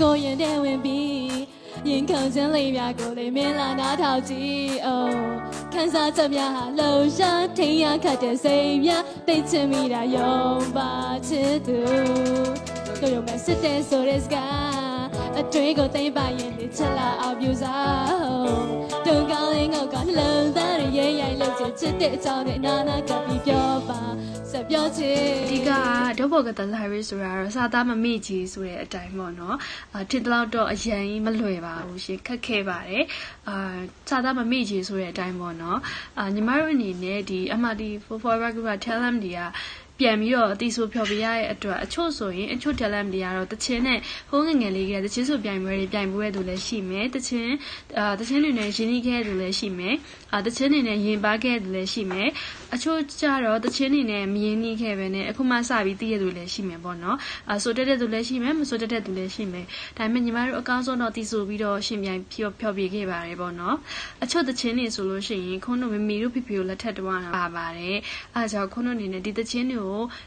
ကိုရင်တဲ့ဝင်ပြီးရင်ခုန်ခြင်းလေးများကိုလေးမင်းလာနားထောင်ကြည့်အိုးခန်းစားချက်များဟာလှူရှားထိန်ရခတ်တဲ့စိတ်များသိချင်မိတာယုံပါချစ်သူကိုရုံမဲ့စစ်တဲ့ဆိုတဲ့စကားအတွေ့ကိုသိမ့်ပါရင်ဒီချက်လာအောင်ပြူစား ချစ်ချစ်တဲ့အကြောင်းနဲ့နာနာကပ်ပြီးပြောပါဆက်ပြောချင်အဓိကကဒုဘောကတလာရီဆိုတာတော့စာသားမမေ့ကြီးဆိုတဲ့အတိုင်းပေါ့နော်အာထင်တလောက်တော့အရင်မလွယ်ပါဘူးရှင်ခက်ခဲပါတယ်အာစာသားမမေ့ကြီးဆိုတဲ့အတိုင်းပေါ့နော်အာညီမတို့အနေနဲ့ဒီ MRT 44 group talent တွေက ပြန်ပြီးတော့အတီဆိုဖျော်ပြရတဲ့အတွက်အချို့ဆိုရင်အချို့ talent တွေကတော့တချင်းနဲ့ဟိုးငငယ်လေးကတချင်းဆိုပြိုင်ပွဲတွေပြိုင်ပွဲတွေလည်းရှိမယ်တချင်းအာတချင်းတွေနဲ့ရင်းနှီးခဲ့တယ်လည်းရှိမယ်အာတချင်းတွေနဲ့ရင်ပါခဲ့တယ်လည်းရှိမယ်အချို့ကျတော့တချင်းတွေနဲ့မရင်းနှီးခဲ့ပဲနဲ့အခုမှစပြီးသိရသူလည်းရှိမယ်ပေါ့နော်အာဆိုတက်တဲ့သူလည်းရှိမယ်မဆိုတက်တဲ့သူလည်းရှိမယ်ဒါပေမဲ့ညီမတို့အကောင်းဆုံးတော့တီဆိုပြီးတော့ရှင်ပြိုင်ဖျော်ဖျော်ပြခဲ့ပါတယ်ပေါ့နော်အချို့တချင်းတွေဆိုလို့ရှိရင်ခုံးတို့မမီတို့ဖိဖိကိုလက်ထက်တော့ပါပါတယ်အားကြောင့်ခုံးတို့အနေနဲ့ဒီတချင်းတွေကို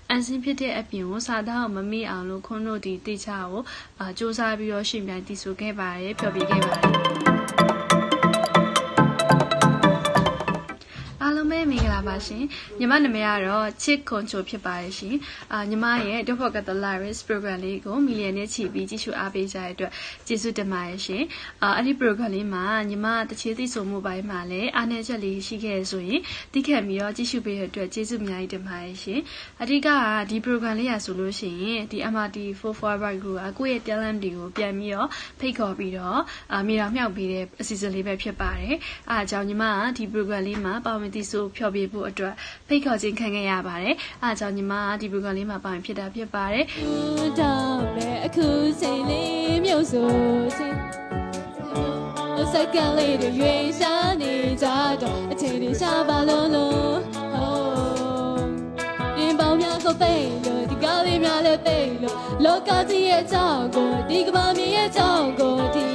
အန်ဆင်းဖြစ်တဲ့အပြင်ကိုစာသားကိုမမေ့အောင်လို့ခွန်းတို့ဒီတေချာကိုအာစူးစမ်းပြီးတော့ရှင်ပြိုင်တည်ဆိုခဲ့ပါတယ်ဖျော်ပြခဲ့ပါတယ် လုံးပဲမင်္ဂလာပါရှင်ညီမနာမည်ကတော့ချစ်ခွန်ချိုဖြစ်ပါတယ်ရှင်အာညီမရဲ့ Don't Forget the Lyrics program လေးကိုမီလီယံနဲ့ချီပြီးကြည့်ရှုအားပေးကြတဲ့အတွက်ကျေးဇူးတင်ပါတယ်ရှင်အာအဲ့ဒီ program လေးမှာညီမတချေသိဆိုမှုပိုင်းမှာလည်းအားနည်းချက်လေးရှိခဲ့ရဆိုရင်တိခတ်ပြီးတော့ကြည့်ရှုပေးတဲ့အတွက်ကျေးဇူးအများကြီးတင်ပါတယ်ရှင်အဓိကကဒီ program လေးရဆိုလို့ရှိရင်ဒီ MRT 44 group ကကိုယ့်ရဲ့ talent တွေကိုပြန်ပြီးတော့ဖိတ်ခေါ်ပြီးတော့အာမိတော်မြောက်ပေးတဲ့အစီအစဉ်လေးပဲဖြစ်ပါတယ်အားအကြောင်းညီမကဒီ program လေးမှာပါဝင်တည်ဆိုဖျော်ပြဖို့အတွက်ဖိတ်ခေါ်ခြင်းခံခဲ့ရပါတယ်အားအကြောင်းညီမကဒီ program လေးမှာပါဝင်ဖြစ်တာဖြစ်ပါတယ်တော့ပဲအခုစိတ်လေးမြုပ်ဆိုချင်းစက္ကန့်လေးတွေရွေးရှားနေကြတော့အချိန်တွေရှားပါလို့လို့ဟိုးရင်ပေါင်းများကိုပိတ်လို့ဒီကားလေးများလည်းပိတ်လို့လောကကြီးရဲ့အကြောင်းကိုဒီကမ္ဘာမြေရဲ့အကြောင်းကိုဒီ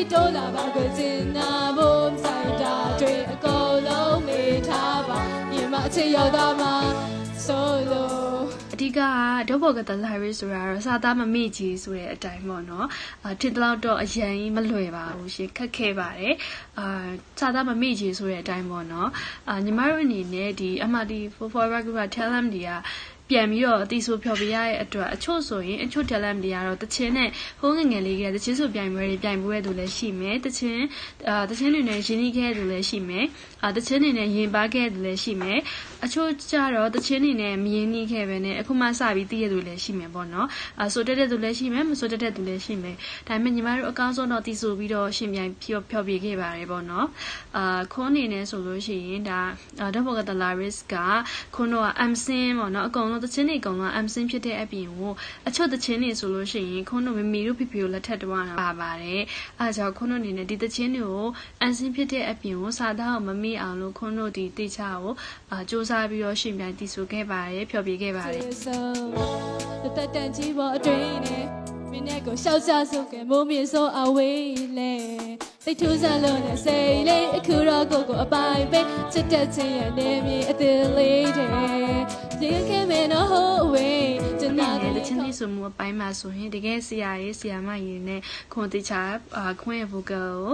တီတိုးလာပါကိုကျင်နာဖို့ဆိုင်တာတွေအကုန်လုံးမေ့ထားပါရင်မအချိန်ရောက်တော့မှဆိုလို့အဓိကကဒုဘောကတလာရီဆိုတာတော့စာသားမမေ့ကြီးဆိုတဲ့အတိုင်းပေါ့နော်အာထင်တလောက်တော့အရင်မလွယ်ပါဘူးရှင်ခက်ခဲပါတယ်အာစာသားမမေ့ကြီးဆိုတဲ့အတိုင်းပေါ့နော်အာညီမတို့အနေနဲ့ဒီ MRT 44 group talent တွေက ပြန်ပြီးတော့အတီဆိုဖျော်ပြရတဲ့အတွက်အချို့ဆိုရင်အချို့ talent တွေကတော့တချင်းနဲ့ဟိုးငငယ်လေးကတချင်းဆိုပြိုင်ပွဲတွေပြိုင်ပွဲတွေလည်းရှိမယ်တချင်းအာတချင်းတွေနဲ့ရင်းနှီးခဲ့တယ်လည်းရှိမယ်အာတချင်းတွေနဲ့ရင်ပါခဲ့တယ်လည်းရှိမယ်အချို့ကျတော့တချင်းတွေနဲ့မရင်းနှီးခဲ့ပဲနဲ့အခုမှစပြီးသိရသူလည်းရှိမယ်ပေါ့နော်အာဆိုတက်တဲ့သူလည်းရှိမယ်မဆိုတက်တဲ့သူလည်းရှိမယ်ဒါပေမဲ့ညီမတို့အကောင်းဆုံးတော့တီဆိုပြီးတော့ရှင်ပြိုင်ဖျော်ဖျော်ပြခဲ့ပါတယ်ပေါ့နော်အာခွန်းအနေနဲ့ဆိုလို့ရှိရင်ဒါတော့ဘောကတလာရစ်ကခွန်းတော့ M sin ပေါ့နော်အကုန်လုံးတချင်းတွေအကုန်လုံး M sin ဖြစ်တဲ့အပြင်ကိုအချို့တချင်းတွေဆိုလို့ရှိရင်ခွန်းတို့မမီတို့ဖိဖိကိုလက်ထက်တော့တာပါပါတယ်အဲဒါကြောင့်ခွန်းတို့အနေနဲ့ဒီတချင်းတွေကို M sin ဖြစ်တဲ့အပြင်ကိုစာသားကိုမမေ့အောင်လို့ခွန်းတို့ဒီတေချာကိုအာစူးစမ်းပြီးတော့ရှင်ပြိုင်တည်ဆိုခဲ့ပါတယ်ဖျော်ပြခဲ့ပါတယ် so တတန်ကြီးပေါ်အတွင်းနဲ့ မင်းနဲ့ကိုရှောက်ချဆုပ်ကမိုးမြေဆိုအဝေးလေစိတ်ထူးဆန်းလို့နဲ့စိတ်လေးအခုတော့ကိုကိုအပိုင်ပဲချစ်တဲ့ချင်းရဲ့နေမြေအသေးလေးတဲ့ရင်ခဲမင်းတော့ဟိုအဝေးကျနာနာကကတလေးချင်းလေးဆိုမှုအပိုင်းမှာဆိုရင်တကယ်ဆရာရေးဆရာမရေးနဲ့ခွန်တေချာအာခွင့်ရဲ့ vocal ကို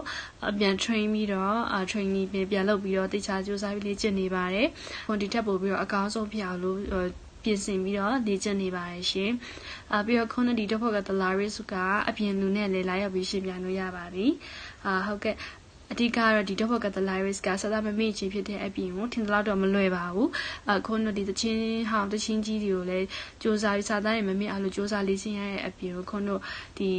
အပြန် train ပြီးတော့အာ training ပြန်ပြန်လုပ်ပြီးတော့တေချာစူးစမ်းပြီးလေ့ကျင့်နေပါတယ်ခွန်ဒီထက်ပို့ပြီးတော့အကောင်းဆုံးဖြစ်အောင်လို့ ပြင်ဆင်ပြီးတော့လေ့ကျင့်နေပါတယ်ရှင်။အာပြီးတော့ခွန်ဒီတော့ကတလာရီစုကအပြင်လူနဲ့လေလာရောက်ပြီးရှင်ပြန်လို့ရပါပြီ။အာဟုတ်ကဲ့အဓိကတော့ဒီတော့ဘကတလိုင်ရစ်ကစသမမေ့ချင်းဖြစ်တဲ့အပြင်ကိုထင်တော့တော့မလွယ်ပါဘူးအခုတို့ဒီတချင်းဟောင်းတချင်းကြီးတွေကိုလည်းစူးစမ်းပြီးစာသားတွေမမေ့အောင်လို့စူးစမ်းလေ့ကျင့်ရတဲ့အပြင်ကိုခွန်းတို့ဒီ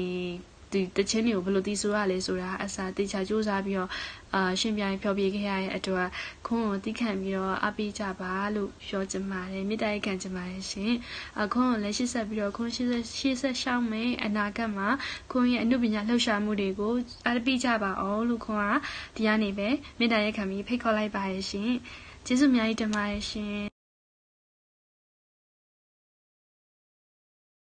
ဒီတချင်းတွေကိုဘယ်လိုတည်ဆိုရလဲဆိုတာအစားတေချာစူးစမ်းပြီးတော့အာရှင်ပြိုင်ဖျော်ပြခဲ့ရတဲ့အတွက်ခွန်းကိုတိခန့်ပြီးတော့အပိကြပါလို့ပြောချင်ပါတယ်မေတ္တာခံချင်ပါတယ်ရှင်အခုကိုလည်းရှေ့ဆက်ပြီးတော့ခွန်းရှေ့ဆက်ရှေ့ဆက်ရှောင်းမယ်အနာဂတ်မှာခွန်းရဲ့အနုပညာလှုပ်ရှားမှုတွေကိုအပိကြပါအောင်လို့ခွန်းကဒီကနေပဲမေတ္တာရက်ခံပြီးဖိတ်ခေါ်လိုက်ပါရဲ့ရှင်ကျေးဇူးအများကြီးတင်ပါတယ်ရှင်